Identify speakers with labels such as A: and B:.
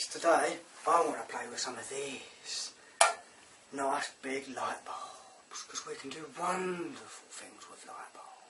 A: today I want to play with some of these nice big light bulbs because we can do wonderful things with light bulbs.